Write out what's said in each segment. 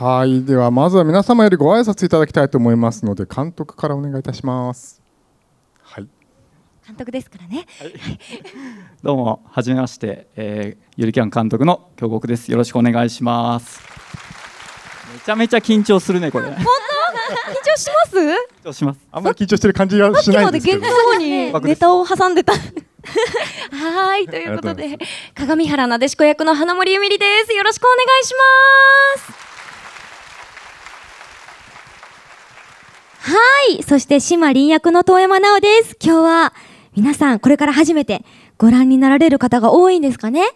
はい。ではまずは皆様よりご挨拶いただきたいと思いますので監督からお願いいたします。はい。監督ですからね、はい、どうもはじめまして、えー、ゆるキャン監督の京極です。よろしくお願いします。めちゃめちゃ緊張するねこれ。本当？緊張します？緊張します。あんまり緊張してる感じがしないんですけど。さっきまで元気そうにネタを挟んでた。はいということで鏡原なでしこ役の花森ゆみりです。よろしくお願いしますはいそして島林役の遠山奈緒です今日は皆さんこれから初めてご覧になられる方が多いんですかね？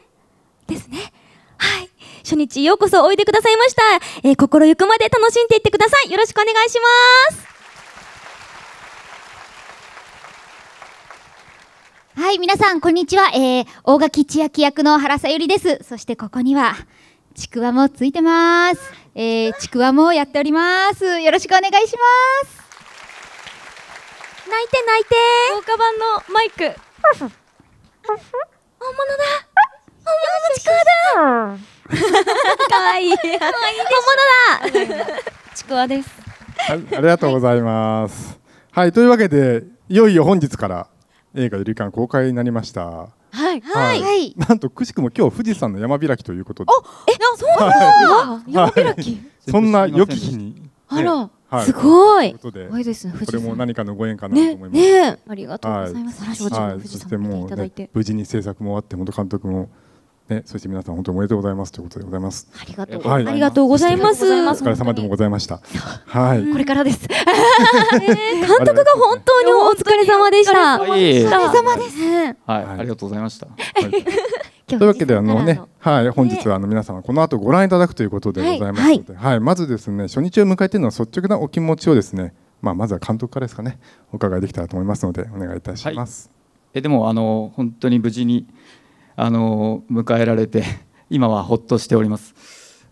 ですねはい初日ようこそおいでくださいました、えー、心ゆくまで楽しんでいってくださいよろしくお願いしますはい、皆さん、こんにちは。えー、大垣千秋役の原さゆりです。そしてここには、ちくわもついてます。えー、ちくわもやっております。よろしくお願いします。泣いて泣いて豪華版のマイク。本物だ本物のちくわだ かわいい。本物だ ちくわです。ありがとうございます。はい、というわけで、いよいよ本日から映画ゆりかん公開になりました。はい、はい、はい、なんとくしくも今日富士山の山開きということで。え、そうなんだ。山開き？そんな良き日に。あら。すごい。すごいですね。これも何かのご縁かなと思います。ね、ありがとうございます。はい、そしてもう無事に制作も終わって本監督もね、そして皆さん本当におめでとうございますということでございます。ありがとう、はい、ありがとうございます。お疲れ様でもございました。はい。これからです。監督が本当にお疲れ様でした。お疲れ様です。はい、ありがとうございました。というわけであのね、はい、本日はあの皆様この後ご覧いただくということでございますので、はい、まずですね、初日を迎えての率直なお気持ちをですね、まあまずは監督からですかね、お伺いできたらと思いますのでお願いいたします。えでもあの本当に無事にあの迎えられて 今はほっとしております。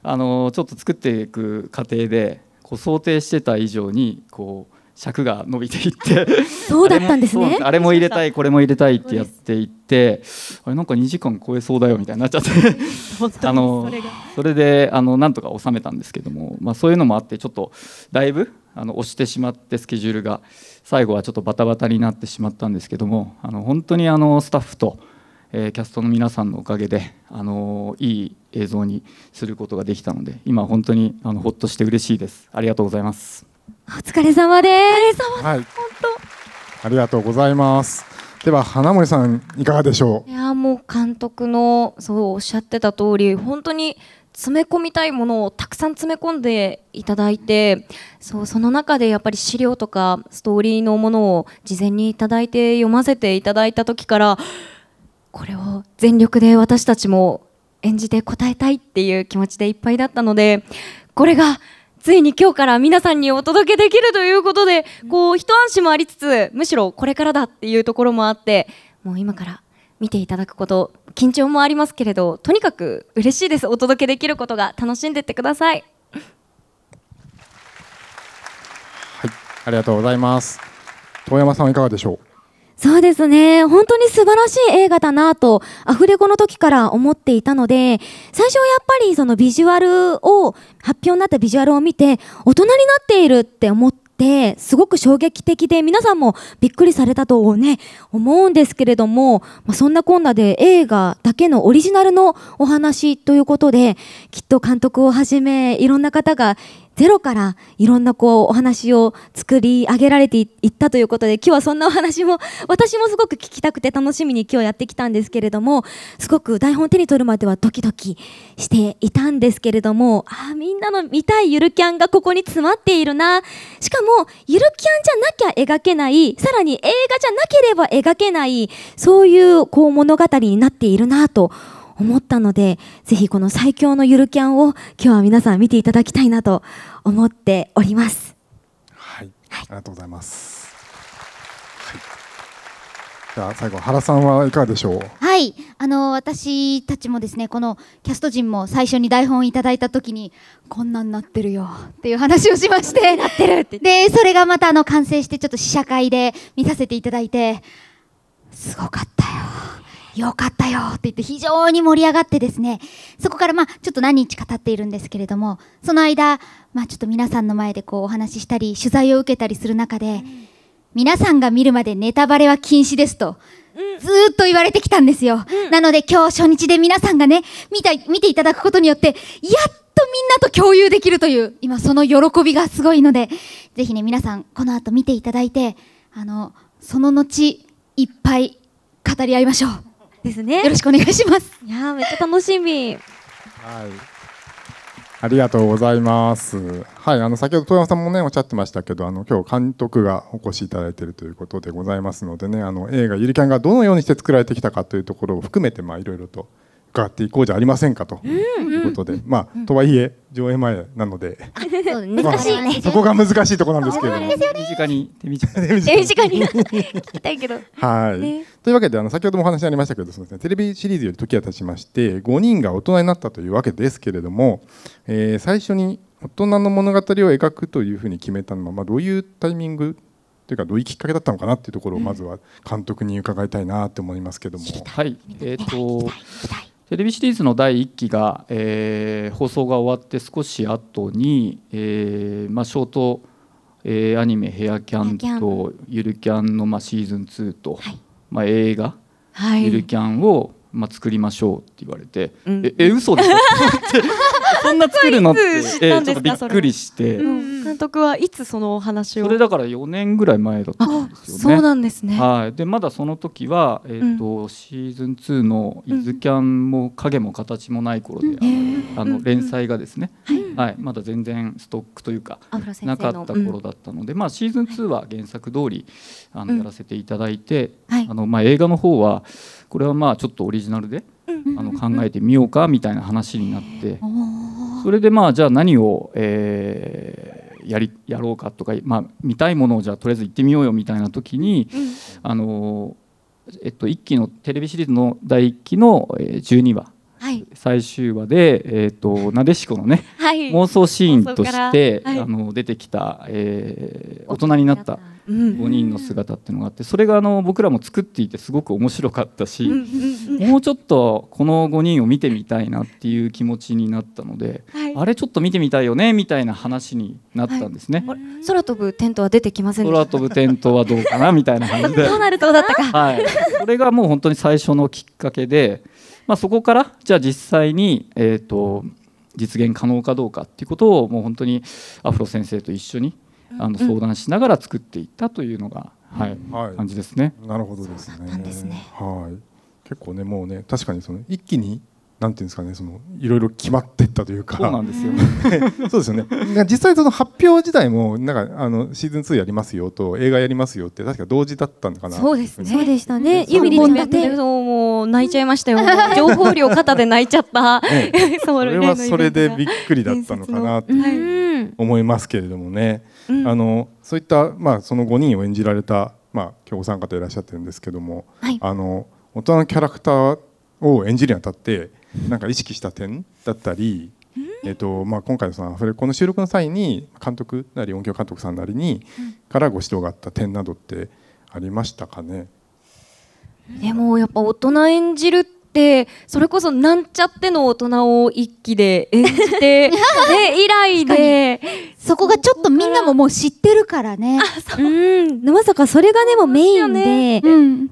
あのちょっと作っていく過程でこう想定してた以上にこう尺が伸びていって。そうだったんですね。あれも入れたいこれも入れたいってやっていってあれなんか2時間超えそうだよみたいになっちゃって。あのそれであのなんとか収めたんですけども、まあ、そういうのもあってちょっとだいぶあの押してしまってスケジュールが。最後はちょっとバタバタになってしまったんですけどもあの本当にあのスタッフとえー、キャストの皆さんのおかげで、あのー、いい映像にすることができたので今本当にあのほっとして嬉しいです。ありがとうございますお疲れ様です。はい、本当。ありがとうございます。では花森さんいかがでしょう？いやもう監督のそうおっしゃってた通り本当に詰め込みたいものをたくさん詰め込んでいただいてそうその中でやっぱり資料とかストーリーのものを事前にいただいて読ませていただいた時からこれを全力で私たちも演じて答えたいっていう気持ちでいっぱいだったのでこれがついに今日から皆さんにお届けできるということで、こう一安心もありつつむしろこれからだっていうところもあってもう今から見ていただくこと緊張もありますけれどとにかく嬉しいです。お届けできることが楽しんでってください。はいありがとうございます。遠山さんいかがでしょう？そうですね。本当に素晴らしい映画だなと、アフレコの時から思っていたので、最初はやっぱりそのビジュアルを、発表になったビジュアルを見て、大人になっているって思って、すごく衝撃的で、皆さんもびっくりされたとね、思うんですけれども、まあ、そんなこんなで映画だけのオリジナルのお話ということで、きっと監督をはじめ、いろんな方がゼロからいろんなこうお話を作り上げられていったということで今日はそんなお話も私もすごく聞きたくて楽しみに今日やってきたんですけれどもすごく台本を手に取るまではドキドキしていたんですけれどもあみんなの見たいゆるキャンがここに詰まっているな。しかもゆるキャンじゃなきゃ描けない。さらに映画じゃなければ描けない。そういうこう物語になっているなと思ったのでぜひこの最強のゆるキャンを今日は皆さん見ていただきたいなと思っております。はい、はい、ありがとうございます。はい、じゃあ最後原さんはいかがでしょう？はい、あの私たちもですねこのキャスト陣も最初に台本いただいた時にこんなんなってるよっていう話をしまして。なってるって。でそれがまたあの完成してちょっと試写会で見させていただいてすごかったよ。よかったよって言って非常に盛り上がってですねそこからまあちょっと何日か経っているんですけれどもその間まあちょっと皆さんの前でこうお話ししたり取材を受けたりする中で、うん、皆さんが見るまでネタバレは禁止ですと。ずっと言われてきたんですよ、うん、なので今日初日で皆さんがね見た見ていただくことによってやっとみんなと共有できるという今その喜びがすごいのでぜひね皆さんこの後見ていただいてあのその後いっぱい語り合いましょうですね。よろしくお願いします。いやめっちゃ楽しみ。はい。ありがとうございます。はい、あの先ほど遠山さんもねおっしゃってましたけど、あの今日監督がお越しいただいているということでございますのでね、あの映画ゆりキャンがどのようにして作られてきたかというところを含めてまあいろいろと伺っていこうじゃありませんかということで、まあとはいえ上映前なので、難しいね。そこが難しいところなんですけれども、手短に 手短に手短に 聞きたいけど。はい。というわけであの先ほどもお話ありましたけど、そうですねテレビシリーズより時が経ちまして5人が大人になったというわけですけれども、えー、最初に大人の物語を描くというふうに決めたのはまあどういうタイミングというかどういうきっかけだったのかなっていうところをまずは監督に伺いたいなと思いますけども。はい。えっ、ー、と。テレビシリーズの第1期が、えー、放送が終わって少し後に、えーまあ、ショート、えー、アニメ「ヘアキャン」と「ゆるキャン」の、まあ、シーズン2と、はい、まあ、映画「はい、ゆるキャン」を、まあ、作りましょうって言われて「うん、ええ嘘でしょ? 」ってそんな作るのって、えー、ちょっとびっくりして。監督はいつそのお話を？それだから4年ぐらい前だったんですよね。そうなんですね、はい、でまだその時は、えーと、うん、シーズン2の「イズキャン」も影も形もない頃で、うん、あの連載がですね、うん、はい、まだ全然ストックというかなかった頃だったので、まあ、シーズン2は原作通りありやらせていただいて、はい、あのまあ、映画の方はこれはまあちょっとオリジナルで、あの考えてみようかみたいな話になって。それでまあじゃあ何を、えー、やりやろうかとか、まあ、見たいものをじゃあとりあえず行ってみようよみたいな時に、うん、あのえっと、1期のテレビシリーズの第1期の12話、はい、最終話で、えーと、なでしこのね、はい、妄想シーンとして、はい、あの出てきた、えー、大人になった5人の姿っていうのがあってそれがあの僕らも作っていてすごく面白かったしもうちょっとこの5人を見てみたいなっていう気持ちになったので、はい、あれちょっと見てみたいよねみたいな話になったんですね、はい、空飛ぶテントは出てきません空飛ぶテントはどうかなみたいな感じで。どうなるとだったか、はい、それがもう本当に最初のきっかけで、まあ、そこからじゃあ実際に、えーと実現可能かどうかっていうことをもう本当にアフロ先生と一緒にあの相談しながら作っていったというのが、はい、はい、感じですね。なるほどですね。すねはい。結構ねもうね確かにその一気になんていうんですかねそのいろいろ決まっていったというか。そうなんですよ、ね、そうですよね。実際その発表自体もなんかあのシーズン2やりますよと映画やりますよって確か同時だったのかな。そうですね。そうでしたね。指で立てもう泣いちゃいましたよ。情報量肩で泣いちゃった、ね、それはそれでびっくりだったのかなと思いますけれどもね、うん、あのそういったまあその5人を演じられたまあ今日お三方いらっしゃってるんですけども、はい、あの大人のキャラクターを演じるにあたってなんか意識した点だったり、えーとまあ、今回のそのアフレコの収録の際に監督なり音響監督さんなりにからご指導があった点などってありましたかね？でもやっぱ大人演じるってってそれこそなんちゃっての大人を一気で演じて で以来で。そこがちょっとみんなももう知ってるからね。う。ん。まさかそれがでもメインで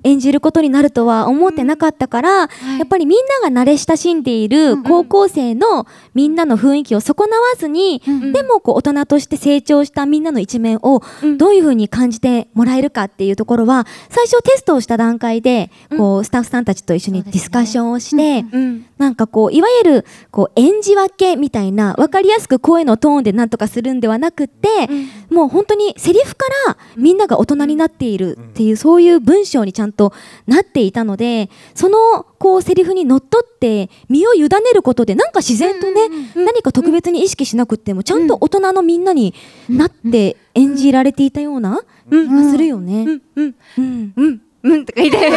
演じることになるとは思ってなかったから、やっぱりみんなが慣れ親しんでいる高校生のみんなの雰囲気を損なわずに、でもこう大人として成長したみんなの一面をどういうふうに感じてもらえるかっていうところは最初テストをした段階でこうスタッフさんたちと一緒にディスカッションをして、うんうん、なんかこういわゆるこう演じ分けみたいな分かりやすく声のトーンでなんとかするんではなくって、うん、もう本当にセリフからみんなが大人になっているっていうそういう文章にちゃんとなっていたのでそのこうセリフにのっとって身を委ねることでなんか自然とね、何か特別に意識しなくてもちゃんと大人のみんなになって演じられていたような気がするよね。うん。うん。うんうんうんとか言って。や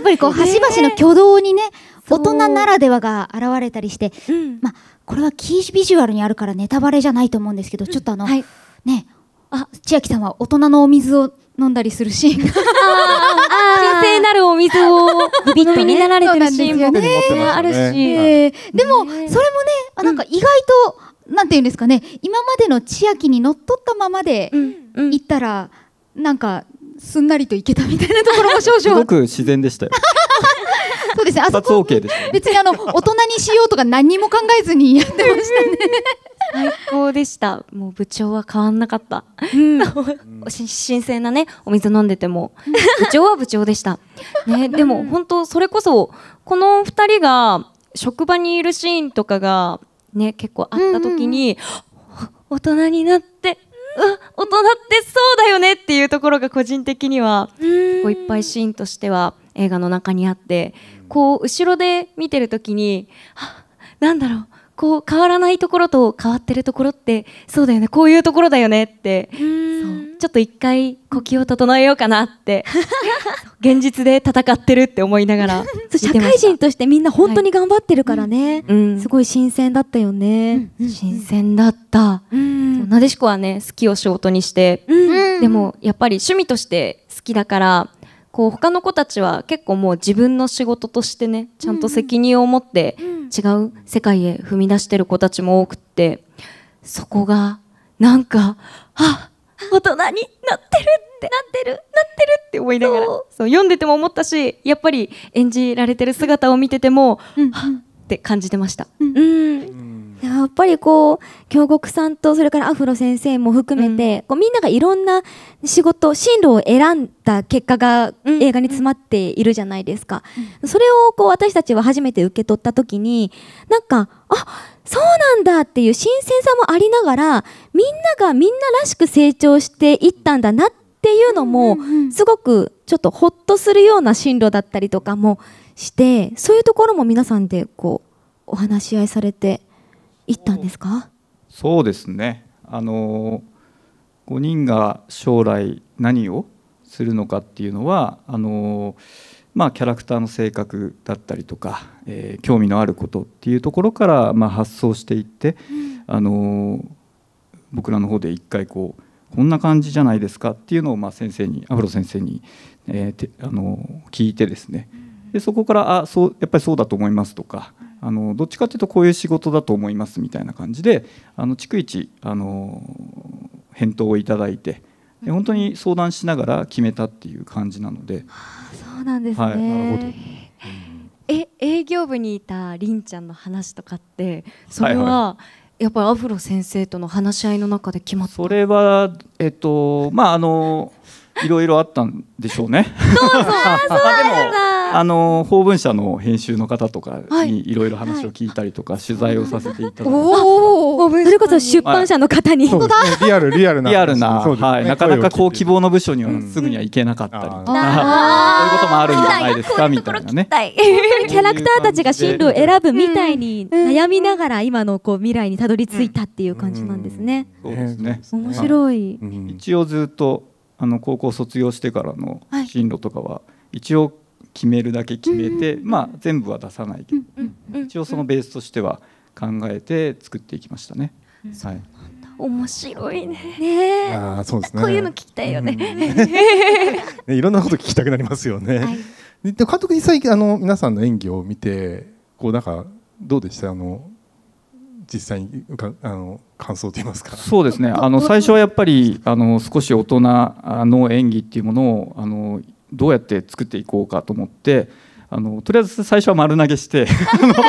っぱりこう端々の挙動にね大人ならではが現れたりして、うん、まあこれはキービジュアルにあるからネタバレじゃないと思うんですけど、ちょっとあの、はい、ねあ。千秋さんは大人のお水を飲んだりするシーンが。神聖なるお水を。ビッになられてるシーンも。ね。あるし、えー、でもそれもねあなんか意外と、うん、なんていうんですかね今までの千秋にのっとったままで行ったら、うん、なんかすんなりといけたみたいなところも少々すごく自然でしたよ そうですね。あそこ、OK、別にあの大人にしようとか何も考えずにやってましたね。最高でした。もう部長は変わんなかった。うん、新鮮なねお水飲んでても部長は部長でした。ねでも本当それこそこの二人が職場にいるシーンとかがね結構あった時に、うんうん、大人になって大人ってそうだよねっていうところが個人的にはこういっぱいシーンとしては映画の中にあってこう後ろで見てる時になんだろうこう変わらないところと変わってるところってそうだよねこういうところだよねって。そうちょっと一回呼吸を整えようかなって 現実で戦ってるって思いながら社会人としてみんな本当に頑張ってるからね、はい、すごい新鮮だったよね、うん、新鮮だった、うん、なでしこはね好きを仕事にして、うん、でもやっぱり趣味として好きだからこう他の子たちは結構もう自分の仕事としてねちゃんと責任を持って違う世界へ踏み出してる子たちも多くってそこがなんかあ大人になってるって。なってる。なってるって思いながら。そう。読んでても思ったしやっぱり演じられてる姿を見てても、うん、はっって感じてました。うん、うんやっぱりこう京極さんとそれからアフロ先生も含めて、うん、こうみんながいろんな仕事進路を選んだ結果が映画に詰まっているじゃないですか、うん、それをこう私たちは初めて受け取った時になんかあそうなんだっていう新鮮さもありながらみんながみんならしく成長していったんだなっていうのもすごくちょっとほっとするような進路だったりとかもしてそういうところも皆さんでこうお話し合いされて行ったんですか？そうですね。あの5人が将来何をするのかっていうのはあのまあ、キャラクターの性格だったりとか、えー、興味のあることっていうところから、まあ、発想していって、うん、あの僕らの方で一回こうこんな感じじゃないですかっていうのを、まあ、先生にアフロ先生に、えー、あの聞いてですね。でそこからあそうやっぱりそうだと思いますとかあのどっちかっていうとこういう仕事だと思いますみたいな感じであの逐一あの返答をいただいてで本当に相談しながら決めたっていう感じなので。そうなんですね、はい、なるほど。え営業部にいたりんちゃんの話とかってそれは、やっぱりアフロ先生との話し合いの中で決まった？それはえっとまああのいろいろあったんでしょうね。そうそう そうあの法文社の編集の方とかにい。ろいろ話を聞いたりとか、取材をさせていただいて、おそれこそ出版社の方に、リアルリアルなリアルな、はい、なかなかこう希望の部署にはすぐには行けなかったり、そういうこともあるんじゃないですかみたいなね。キャラクターたちが進路を選ぶみたいに悩みながら今のこう未来にたどり着いたっていう感じなんですね。そうですね。面白い。一応ずっとあの高校卒業してからの進路とかは一応決めるだけ決めて、まあ全部は出さないけど、一応そのベースとしては考えて作っていきましたね。はい。面白いね。ねあそうですね。こういうの聞きたいよね。ねいろんなこと聞きたくなりますよね。はい、で監督実際あの皆さんの演技を見てこうなんかどうでした？あの実際にあの感想と言いますかそうですねあの最初はやっぱりあの少し大人の演技っていうものをあのどうやって作っていこうかと思ってあのとりあえず最初は丸投げして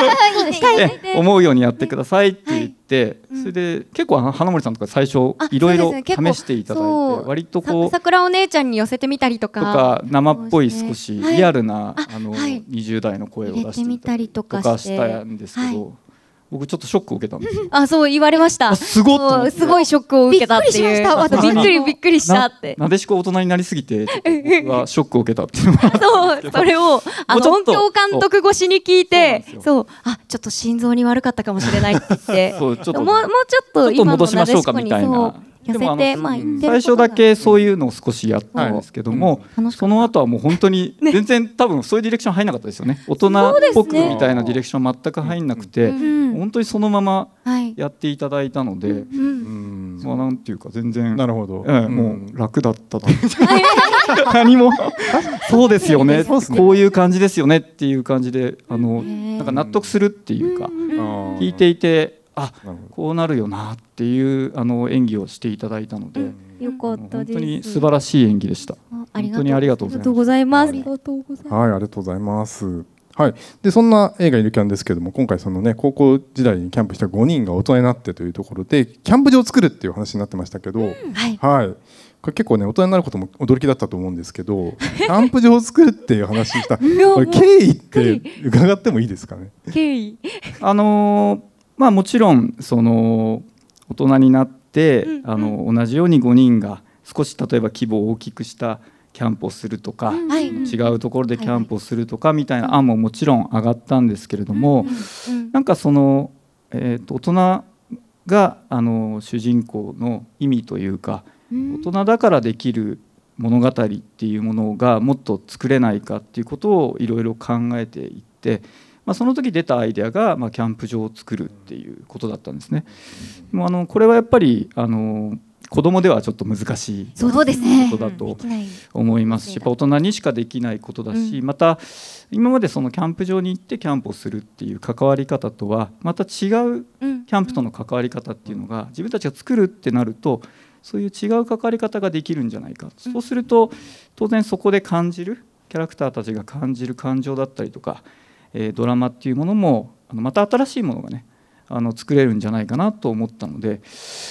思うようにやってくださいって言って、はい、それで結構花森さんとか最初いろいろ試していただいて割とこう桜お姉ちゃんに寄せてみたりとか。とか生っぽい少しリアルな、あの20代の声を出してみたりとかしたんですけど。僕ちょっとショックを受けたんです あそう言われました。すごすごいショックを受けたっていう。びっくりびっくりしたって。なでしこ大人になりすぎて僕はショックを受けたっていうのそうそれをあの音響監督越しに聞いてそう。あちょっと心臓に悪かったかもしれないって。言ってそうちょっともうもうちょっと今の戻しましょうかみたいな痩せてまあ最初だけそういうのを少しやったんですけども、その後はもう本当に 全然多分そういうディレクション入んなかったですよね。大人っぽくみたいなディレクション全く入んなくて、本当にそのままやっていただいたので、まあなんていうか全然なるほど、ええ、もう楽だったと 何も。そうですよね。こういう感じですよねっていう感じであのなんか納得するっていうか聞いていてあこうなるよなっていうあの演技をしていただいたので。よかった本当に素晴らしい演技でした。本当にありがとうございます。ありがとうございます。はい、ありがとうございます。はい、でそんな映画「ゆるキャン」ですけども今回その、ね、高校時代にキャンプした5人が大人になってというところでキャンプ場を作るっていう話になってましたけど、うん、はい、はい、これ結構ね大人になることも驚きだったと思うんですけど キャンプ場を作るっていう話したこれ経緯って伺ってもいいですかね？経緯。あのー、まあもちろんその大人になって、うん、あの同じように5人が少し例えば規模を大きくしたキャンプをするとか、はい、違うところでキャンプをするとかみたいな案ももちろん上がったんですけれども、なんかその、えー、と大人があの主人公の意味というか、大人だからできる物語っていうものがもっと作れないかっていうことをいろいろ考えていって、まあ、その時出たアイデアが、まあ、キャンプ場を作るっていうことだったんですね。もうあのこれはやっぱりあの子供ではちょっと難しいことだと思いますし、大人にしかできないことだし、また今までそのキャンプ場に行ってキャンプをするっていう関わり方とはまた違うキャンプとの関わり方っていうのが自分たちが作るってなるとそういう違う関わり方ができるんじゃないか、そうすると当然そこで感じるキャラクターたちが感じる感情だったりとか、えドラマっていうものもまた新しいものがねあの作れるんじゃないかなと思ったので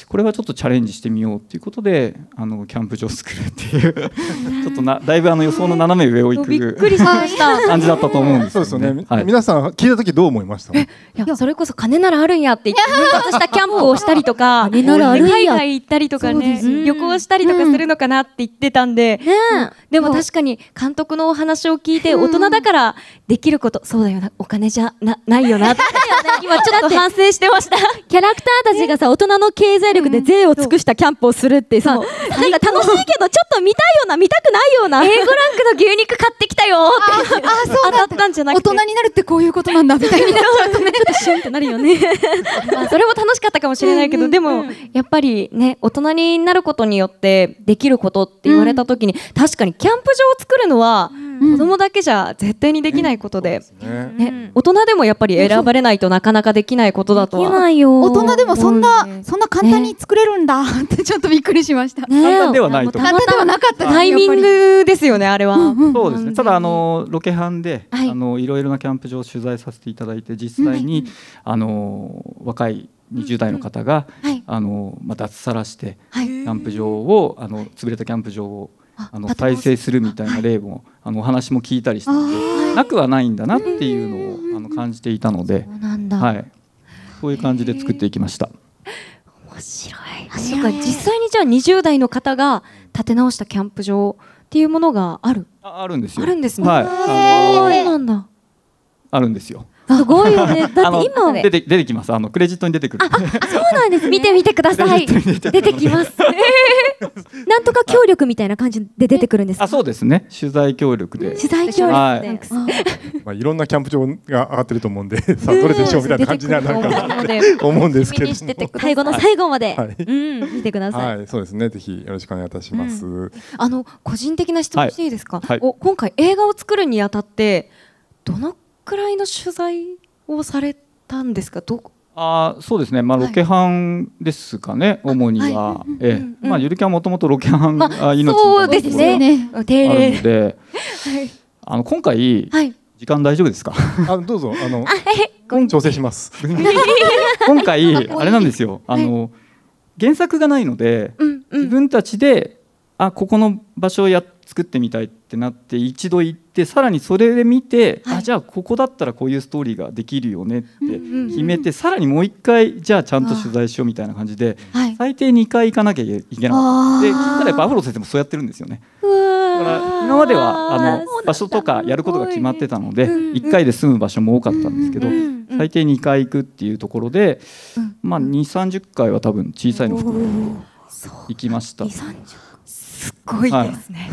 これはちょっとチャレンジしてみようということであのキャンプ場を作るっていう ちょっとなだいぶあの予想の斜め上を行くびっくりしました。感じだったと思うんです、ね、そうですね、はい、皆さん聞いた時どう思いました？いやそれこそ金ならあるんやって分割したキャンプをしたりとか 金ならあるんや。海外行ったりとかね旅行したりとかするのかなって言ってたんで、ね、でも確かに監督のお話を聞いて大人だからできること。そうだよな。お金じゃなないよな。って今ちょっと反省省してました。キャラクターたちがさ大人の経済力で税を尽くしたキャンプをするってさ、なんか楽しいけどちょっと見たいような見たくないような。A 5ランクの牛肉買ってきたよって。ああそうだ。ったんじゃなくて。大人になるってこういうことなんだみたいにな。っちゃうとねちょっとシュンってなるよね。それも楽しかったかもしれないけど、でもやっぱりね大人になることによってできることって言われた時に、確かにキャンプ場を作るのは、子供だけじゃ絶対にできないことで、ね。大人でもやっぱり選ばれないとなかなかできないことだとは。大人でもそんな、そんな簡単に作れるんだ。ってちょっとびっくりしました。簡単ではないと。簡単ではなかった。タイミングですよねあれは。そうですね。ただあのロケハンで、あのいろいろなキャンプ場を取材させていただいて実際に、あの若い20代の方が、あのまあ脱サラして、キャンプ場をあの潰れたキャンプ場をあの再生するみたいな例も、あのお話も聞いたりしてなくはないんだなっていうのをあの感じていたので、はい、こういう感じで作っていきました。面白い。なんか実際にじゃあ20代の方が建て直したキャンプ場っていうものがある。ああるんですよ。あるんですね。はい。あのー、なんだ。あるんですよ。すごいよね。だって今出て出てきます。あのクレジットに出てくる。そうなんです。見てみてください。出てきます。なんとか協力みたいな感じで出てくるんですあ、そうですね。取材協力で。取材協力で。まあいろんなキャンプ場が上がってると思うんで、さあどれでしょうみたいな感じになるかなと思うんですけど。最後の最後まで、うん見てください。はい、そうですね。ぜひよろしくお願いいたします。あの個人的な質問していいですか？お今回映画を作るにあたってどのくらいの取材をされたんですか？どあそうですね、まあ、ロケハンですかね、はい、主には、はい、ええ、まあ、ゆるキャンもともとロケハンが命のそうですね、定例。で、あの今回、時間大丈夫ですか？あどうぞ。あの調整します。今回あれなんですよ。あの原作がないので、自分たちであここの場所をや作ってみたいってなって一度行ってさらにそれで見て、はい、あじゃあここだったらこういうストーリーができるよねって決めて、さらにもう一回じゃあちゃんと取材しようみたいな感じで、最低2回行かなきゃいけなかった。で聞いたらやっぱアフロ先生もそうやってるんですよね。だから今まではあの場所とかやることが決まってたので1回で済む場所も多かったんですけど最低2回行くっていうところで、まあ、2 3 0回は多分小さいの含め行きました。すごいですね。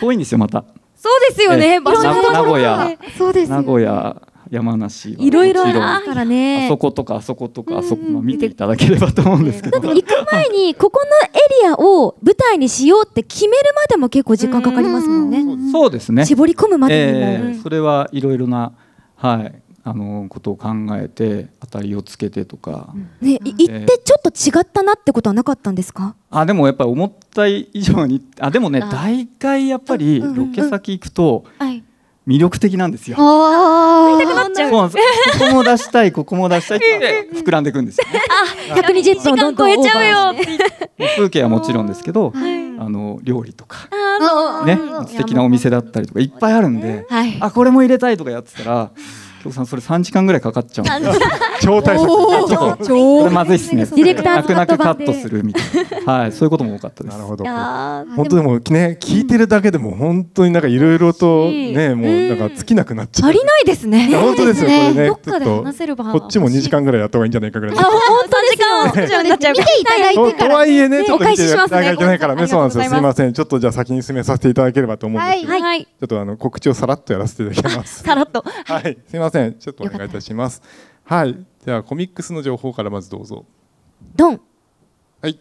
遠いんですよまた。そうですよね。場所名古屋、そうです。名古屋山梨いろいろありますからね。あそことかあそことかあそこ、まあ、見ていただければと思うんですけど、だって行く前にここのエリアを舞台にしようって決めるまでも結構時間かかりますもんね。そうですね。絞り込むまでにも、えー、それはいろいろなはいあのことを考えて当たりをつけてとか、ね、行ってちょっと違ったなってことはなかったんですか？あでもやっぱり思った以上にあでもね大概やっぱりロケ先行くと魅力的なんですよ。ああ、たくなっちゃう。ここも出したい、ここも出したいって膨らんでいくんですよ、ね。あ、百二十分どんどん超えちゃうよ。風景はもちろんですけど、あの料理とか、ね、素敵なお店だったりとかいっぱいあるんで、あこれも入れたいとかやってたら。京さんそれ三時間ぐらいかかっちゃうんで。超大作。ちょっと。これまずいっすね。ディレクター泣く泣くカットするみたいな。はいそういうことも多かったです。なるほど本当でもね聞いてるだけでも本当になんかいろいろとねもうなんか尽きなくなっちゃう。足りないですね。本当ですよ。これねどっかで話せるこっちも二時間ぐらいやった方がいいんじゃないかぐらいあ本当ですよ見ていただいてとはいえねちょっと見ていただけないからね。そうなんですよ。す。みません。ちょっとじゃあ先に進めさせていただければと思うんです。けどちょっとあの告知をさらっとやらせていただきます。さらっと。はい。すみません。ちょっとお願いいたします。はい、ではコミックスの情報からまずどうぞ。ドン。はい。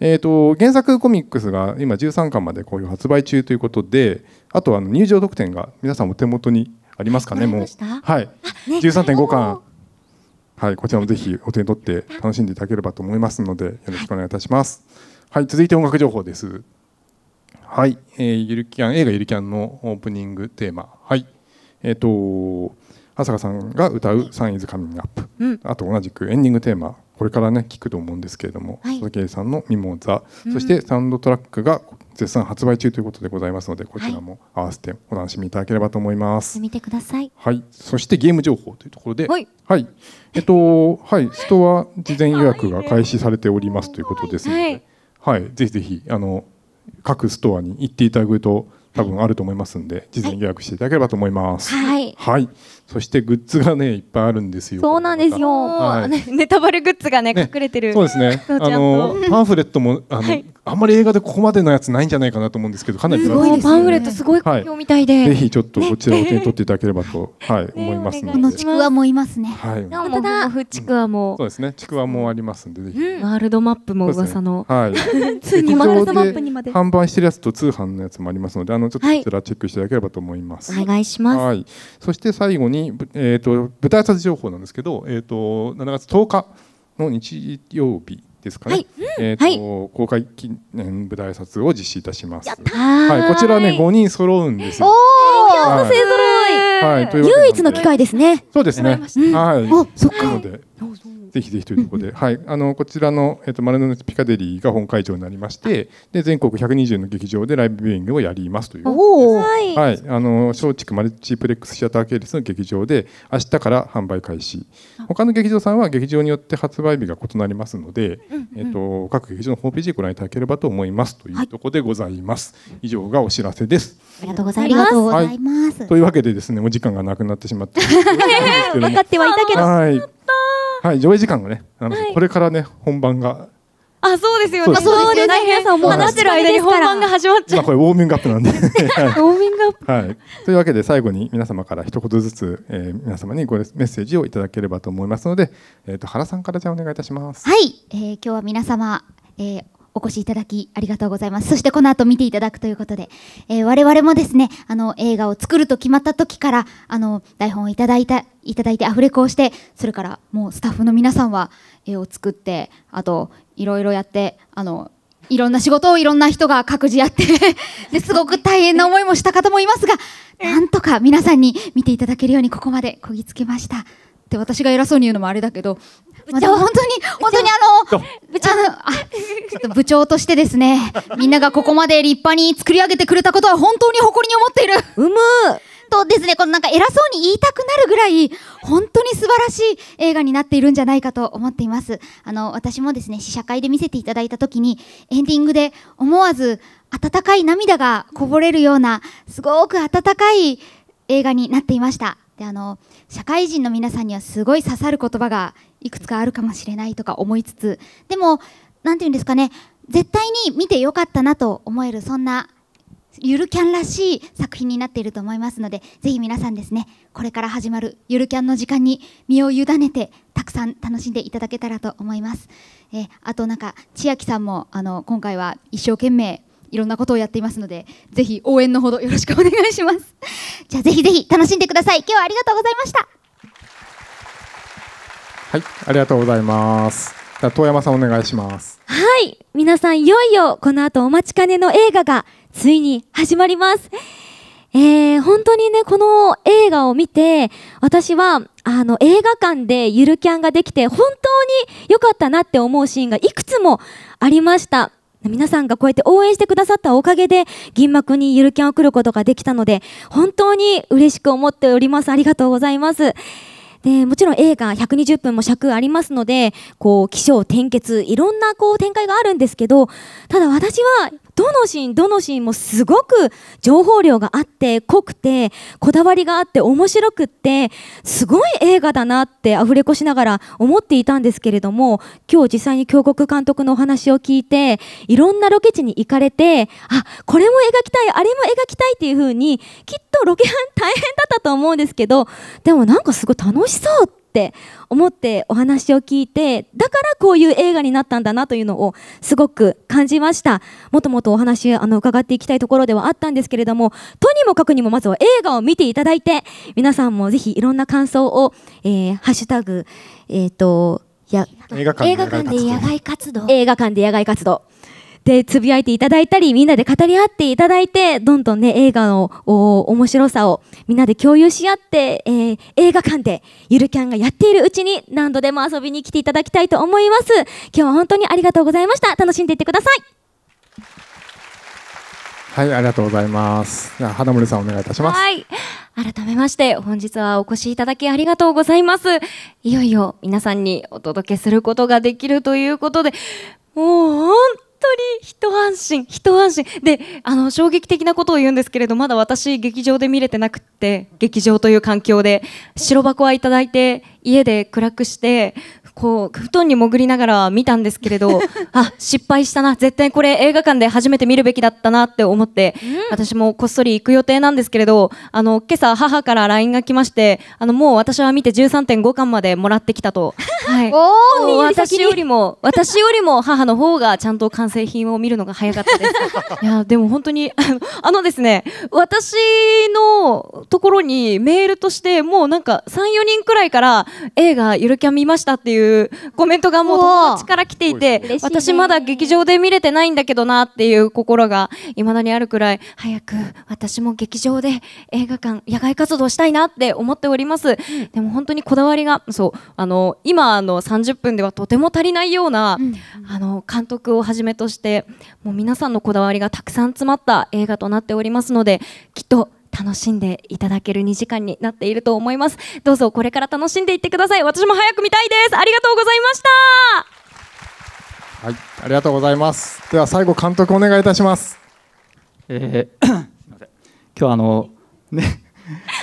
えーと、原作コミックスが今13巻まで好評発売中ということであとは入場特典が皆さんお手元にありますかね。もう。はい、ね、13.5巻はいこちらもぜひお手に取って楽しんでいただければと思いますのでよろしくお願いいたします。はい続いて音楽情報です。はい、えー、ゆるキャン映画ゆるキャンのオープニングテーマ。はいえっ、ー、と朝香さんが歌う「サインズカミングアップ、うん、あと同じくエンディングテーマこれからね聞くと思うんですけれども、はい、佐々木さんの「ミモザ」そしてサウンドトラックが絶賛発売中ということでございますのでこちらも合わせてお楽しみいただければと思います。見てください。はい。そしてゲーム情報というところで、はい、はい、えっとはいストア事前予約が開始されておりますということですので、はい、はい、ぜひぜひあの各ストアに行っていただくと多分あると思いますんで、事前予約していただければと思います。はい。はい。そしてグッズがねいっぱいあるんですよ。そうなんですよ。はい、ネタバレグッズがね隠れてる。そうですね。あのパンフレットもあの、はい、あんまり映画でここまでのやつないんじゃないかなと思うんですけど、かなりすごいパンフレットすごい好評みたいで、ぜひちょっとこちらお手に取っていただければと、はい思いますので。このちくわもいますね。はい。本当だ。ちくわも。そうですね。ちくわもありますんでぜひ。ワールドマップも噂の。はい。ついにマップにまで。販売してるやつと通販のやつもありますので、あのちょっとこちらチェックしていただければと思います。お願いします。はい。そして最後にえっと舞台挨拶情報なんですけど、えーと、7月10日の日曜日ですかね、はい、えーと、はい、公開記念舞台挨拶を実施いたします。はい、こちらね5人揃うんですよ。おお、勢ぞろい。はい、唯一の機会ですね。そうですね。はい。お、そっか。ぜひぜひというところで、はい、あのこちらの、えっと、丸の内ピカデリーが本会場になりまして、で全国120の劇場でライブビューイングをやりますという。はい、あの松竹マルチプレックスシアター系列の劇場で明日から販売開始。他の劇場さんは劇場によって発売日が異なりますので、えっと、各劇場のホームページご覧いただければと思います。というところでございます、はい、以上がお知らせです。ありがとうございます、はい、というわけでですねお時間がなくなってしまって 分かってはいたけど。はいはい、上映時間がね、あの、はい、これからね、本番が。あ、そうですよね。そうですね。皆さんも話してる間に本番が始まっちゃう。今これウォーミングアップなんで。ウォーミングアップ。はい。というわけで最後に皆様から一言ずつ、えー、皆様にごメッセージをいただければと思いますので、えっ、ー、と原さんからじゃあお願いいたします。はい、えー、今日は皆様、えー、お越しいただきありがとうございます。そしてこの後見ていただくということで、えー、我々もですね、あの映画を作ると決まった時から、あの台本をいただいた、いただいてアフレコをして、それからもうスタッフの皆さんは絵を作って、あといろいろやって、あのいろんな仕事をいろんな人が各自やって ですごく大変な思いもした方もいますが、なんとか皆さんに見ていただけるようにここまでこぎつけました。って私が偉そうに言うのもあれだけど、まあ、でも本当に本当にあの部長あちょっと部長としてですねみんながここまで立派に作り上げてくれたことは本当に誇りに思っている。うむ。とですねこのなんか偉そうに言いたくなるぐらい本当に素晴らしい映画になっているんじゃないかと思っています。あの私もですね試写会で見せていただいた時にエンディングで思わず温かい涙がこぼれるようなすごく温かい映画になっていました。であの社会人の皆さんにはすごい刺さる言葉がいくつかあるかもしれないとか思いつつでも何て言うんですかね。絶対に見てよかったなと思えるそんなゆるキャンらしい作品になっていると思いますのでぜひ皆さんですねこれから始まるゆるキャンの時間に身を委ねてたくさん楽しんでいただけたらと思います、えあとなんか千秋さんもあの今回は一生懸命いろんなことをやっていますのでぜひ応援のほどよろしくお願いします。じゃあぜひぜひ楽しんでください。今日はありがとうございました。はいありがとうございます。じゃ遠山さんお願いしますはい皆さんいよいよこの後お待ちかねの映画がついに始まりますえー、本当にね、この映画を見て、私は、あの、映画館でゆるキャンができて、本当に良かったなって思うシーンがいくつもありました。皆さんがこうやって応援してくださったおかげで、銀幕にゆるキャンを来ることができたので、本当に嬉しく思っております。ありがとうございます。で、もちろん映画120分も尺ありますので、こう、起承転結、いろんなこう展開があるんですけど、ただ私はどのシーンどのシーンもすごく情報量があって濃くてこだわりがあって面白くってすごい映画だなってアフレコしながら思っていたんですけれども今日実際に京極監督のお話を聞いていろんなロケ地に行かれてあこれも描きたいあれも描きたいっていう風にきっとロケ班大変だったと思うんですけどでもなんかすごい楽しそうってって思ってお話を聞いてだからこういう映画になったんだなというのをすごく感じました。もっともっとお話あの伺っていきたいところではあったんですけれどもとにもかくにもまずは映画を見ていただいて皆さんもぜひいろんな感想を、えー、ハッシュタグえっ、ー、とや映画館で野外活動。映画館で野外活動でつぶやいていただいたりみんなで語り合っていただいてどんどんね映画の面白さをみんなで共有し合って、えー、映画館でゆるキャンがやっているうちに何度でも遊びに来ていただきたいと思います。今日は本当にありがとうございました。楽しんでいってください。はいありがとうございます。花森さんお願いいたします。はい。改めまして本日はお越しいただきありがとうございます。いよいよ皆さんにお届けすることができるということでもう本当当に一安心一安心。であの衝撃的なことを言うんですけれどまだ私劇場で見れてなくって劇場という環境で白箱はいただいて家で暗くしてこう布団に潜りながら見たんですけれど あ失敗したな。絶対これ映画館で初めて見るべきだったなって思って、うん、私もこっそり行く予定なんですけれどあの今朝母から LINE が来ましてあのもう私は見て13.5巻までもらってきたと、はい、お私よりも私よりも 母の方がちゃんと完成品を見るのが早かったです。いやでも本当にあのあのですね私のところにメールとしてもうなんか34人くらいから映画ゆるキャン見ましたっていういうコメントがもう友達から来ていて、ね、私まだ劇場で見れてないんだけどなっていう心がいまだにあるくらい早く私も劇場で映画館野外活動したいなって思っております、うん、でも本当にこだわりがそうあの今の30分ではとても足りないような、うん、あの監督をはじめとしてもう皆さんのこだわりがたくさん詰まった映画となっておりますのできっと楽しんでいただける2時間になっていると思います。どうぞこれから楽しんでいってください。私も早く見たいです。ありがとうございました。はいありがとうございます。では最後監督お願いいたします。えー、すみません。今日あのね、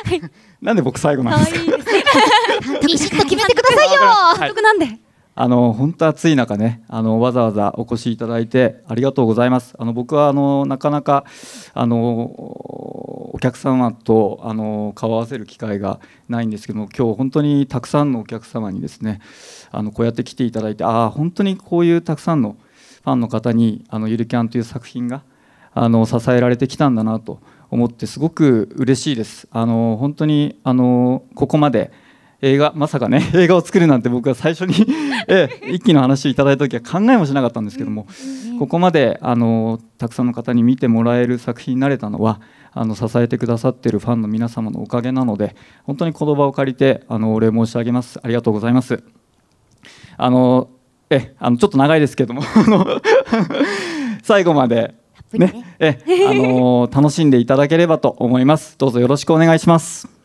はい、なんで僕最後なんですか？ビシッと決めてくださいよ。監督なんであの本当暑い中ねあのわざわざお越しいただいてありがとうございます。あの僕はあのなかなかあのお客様とあの顔を合わせる機会がないんですけども今日本当にたくさんのお客様にですねあのこうやって来ていただいてああ本当にこういうたくさんのファンの方にあのゆるキャンという作品があの支えられてきたんだなと思ってすごく嬉しいです。あの本当にあのここまで映画まさかね 映画を作るなんて僕は最初に え一気の話をいただいた時は考えもしなかったんですけども、ここまであのたくさんの方に見てもらえる作品になれたのはあの支えてくださっているファンの皆様のおかげなので本当に言葉を借りてあのお礼申し上げます。ありがとうございます。あのえあのちょっと長いですけども 最後までね、ねえあの楽しんでいただければと思います。どうぞよろしくお願いします